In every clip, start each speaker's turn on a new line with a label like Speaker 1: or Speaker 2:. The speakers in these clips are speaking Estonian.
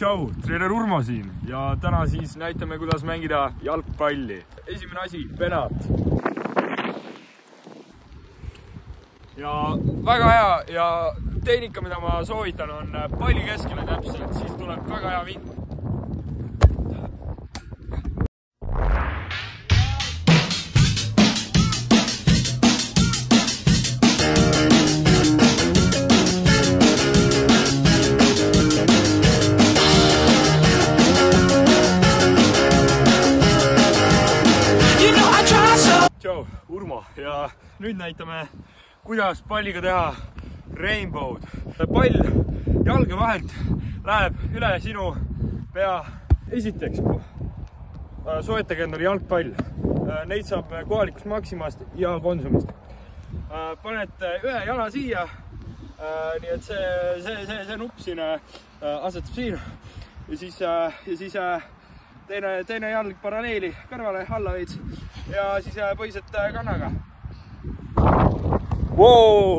Speaker 1: tšau, treener Urmo siin ja täna siis näitame, kuidas mängida jalgpalli. esimene asi, penat. ja väga hea ja tehnika, mida ma soovitan, on palli keskele täpselt, siis tuleb väga hea vind. Tšau, Urmo ja nüüd näitame, kuidas palliga teha rainbow'd. pall jalge vahelt läheb üle sinu pea. esiteks äh, soetage endale jalgpall. Neid saab kohalikust Maximast ja Konsumist. Äh, panete ühe jala siia. nii et see, see, see, see nupp siin äh, asetub siin ja siis, ja siis teine, teine jalg paralleeli kõrvale alla veits ja siis põhised kannaga wow!.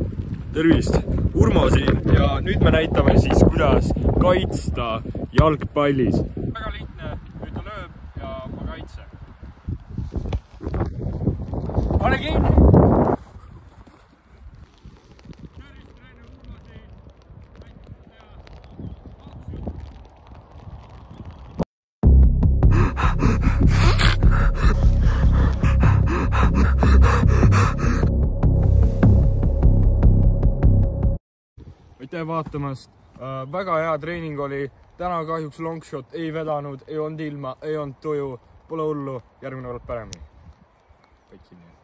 Speaker 1: tervist, Urmo siin ja nüüd me näitame siis, kuidas kaitsta jalgpallis. väga lihtne, nüüd ta lööb ja ma kaitsen. pane kinni. Aitäh vaatamast äh,. väga hea treening oli. täna kahjuks longshot ei vedanud, ei olnud ilma, ei olnud tuju. Pole hullu, järgmine kord paremini. kõik kinni.